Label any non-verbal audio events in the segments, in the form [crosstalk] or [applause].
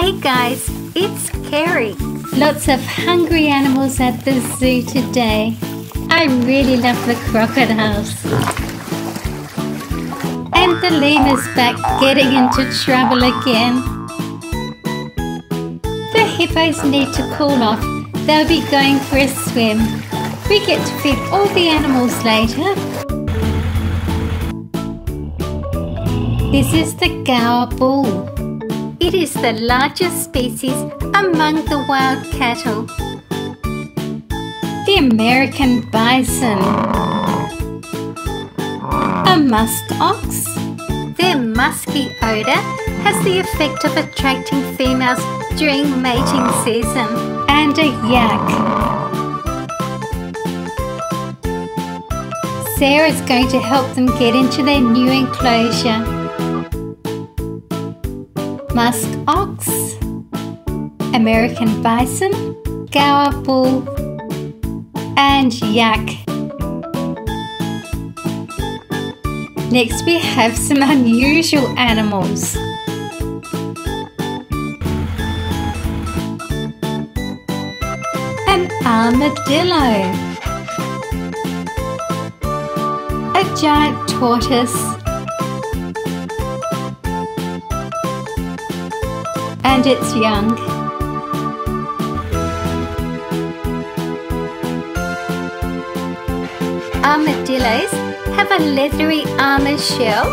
Hey guys, it's Kerry. Lots of hungry animals at the zoo today. I really love the crocodiles. And the lemur's back getting into trouble again. The hippos need to cool off. They'll be going for a swim. We get to feed all the animals later. This is the Gaur bull. It is the largest species among the wild cattle. The American bison. A musk ox. Their musky odour has the effect of attracting females during mating season. And a yak. Sarah's going to help them get into their new enclosure. Musk ox, American bison, bull, and yak. Next we have some [laughs] unusual animals. An armadillo. A giant tortoise. And its young. Armadillos have a leathery armor shell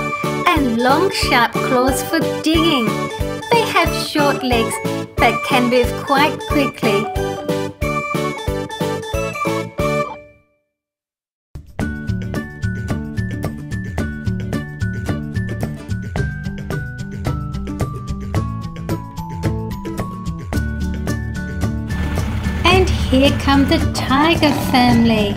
and long sharp claws for digging. They have short legs but can move quite quickly. Here come the tiger family.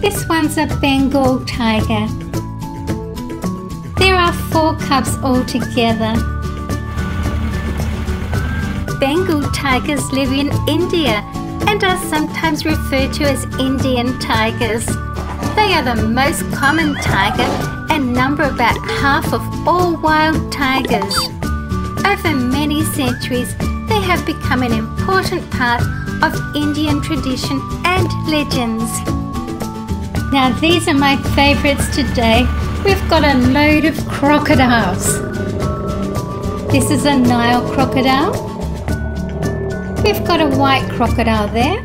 This one's a Bengal tiger. There are four cubs altogether. Bengal tigers live in India and are sometimes referred to as Indian tigers. They are the most common tiger and number about half of all wild tigers. Over many centuries, they have become an important part of Indian tradition and legends. Now these are my favourites today. We've got a load of crocodiles. This is a Nile crocodile. We've got a white crocodile there.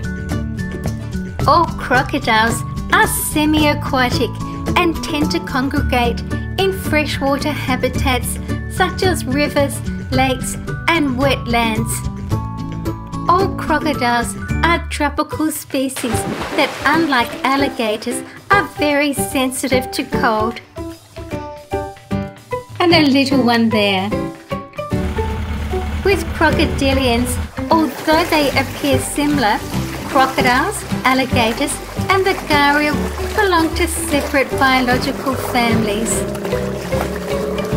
All crocodiles are semi-aquatic and tend to congregate in freshwater habitats such as rivers, lakes and wetlands. All crocodiles are tropical species that unlike alligators are very sensitive to cold. And a little one there. With crocodilians, although they appear similar, crocodiles, alligators and the gharial belong to separate biological families.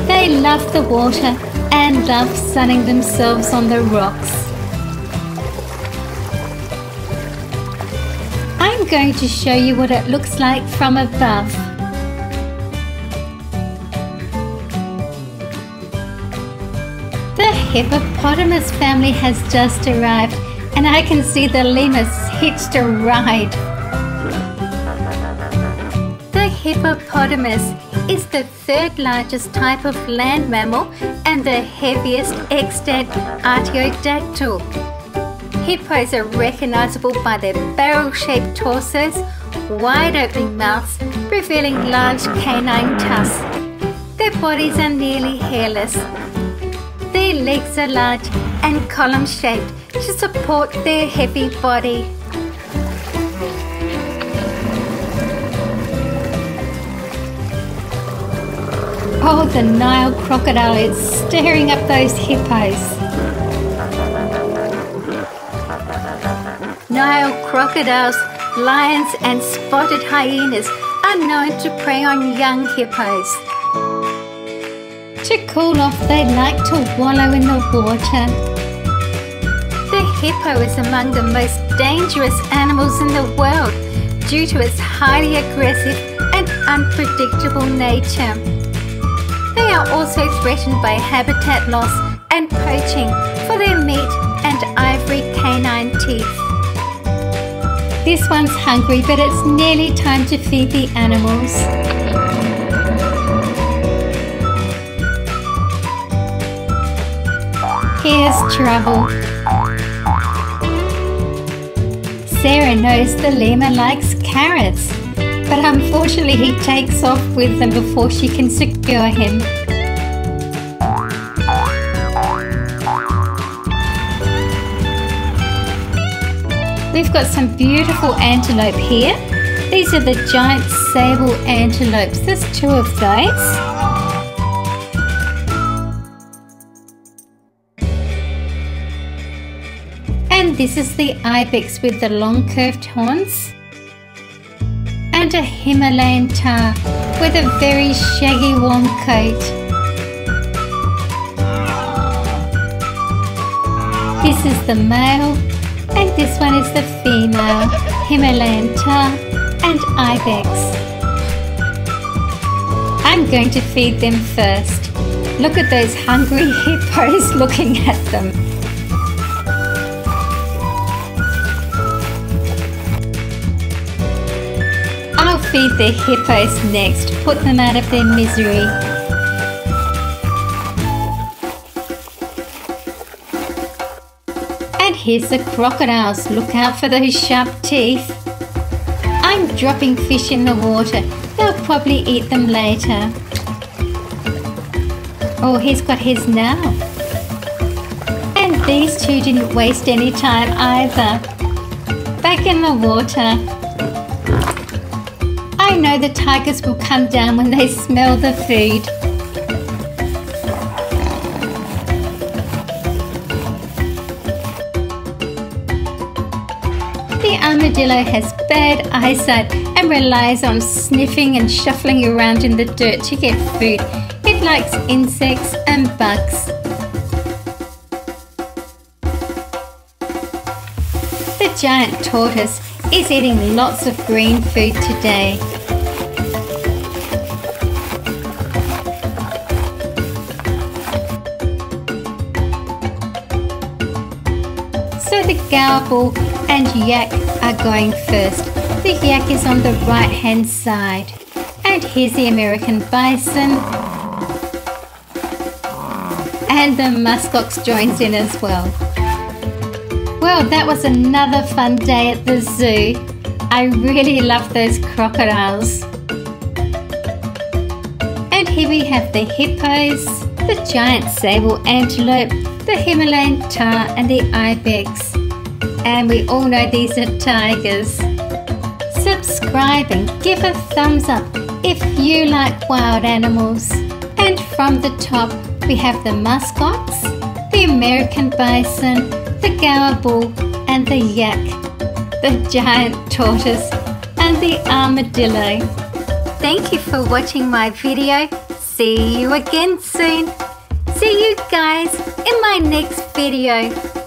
They love the water and love sunning themselves on the rocks. I'm going to show you what it looks like from above. The hippopotamus family has just arrived and I can see the lemurs hitched a ride. Hippopotamus is the third largest type of land mammal and the heaviest extant artiodactyl. Hippos are recognizable by their barrel-shaped torsos, wide opening mouths, revealing large canine tusks. Their bodies are nearly hairless. Their legs are large and column-shaped to support their heavy body. Oh, the Nile crocodile is staring up those hippos. Nile crocodiles, lions and spotted hyenas are known to prey on young hippos. To cool off, they like to wallow in the water. The hippo is among the most dangerous animals in the world due to its highly aggressive and unpredictable nature. They are also threatened by habitat loss and poaching for their meat and ivory canine teeth. This one's hungry, but it's nearly time to feed the animals. Here's trouble. Sarah knows the lemur likes carrots, but unfortunately he takes off with them before she can secure him. We've got some beautiful antelope here. These are the giant sable antelopes. There's two of those. And this is the ibex with the long curved horns. A Himalayan tahr with a very shaggy warm coat. This is the male and this one is the female Himalayan tahr and ibex. I'm going to feed them first. Look at those hungry [laughs] hippos looking at them. I'll feed the hippos next, put them out of their misery. And here's the crocodiles. Look out for those sharp teeth. I'm dropping fish in the water. They'll probably eat them later. Oh, he's got his now. And these two didn't waste any time either. Back in the water. I know the tigers will come down when they smell the food. The armadillo has bad eyesight and relies on sniffing and shuffling around in the dirt to get food. It likes insects and bugs. The giant tortoise is eating lots of green food today. Gaur and yak are going first. The yak is on the right hand side. And here's the American bison. And the muskox joins in as well. Well, that was another fun day at the zoo. I really love those crocodiles. And here we have the hippos, the giant sable antelope, the Himalayan tahr and the ibex. And we all know these are tigers. Subscribe and give a thumbs up if you like wild animals. And from the top we have the muskox, the American bison, the bull and the yak, the giant tortoise and the armadillo. Thank you for watching my video. See you again soon. See you guys in my next video.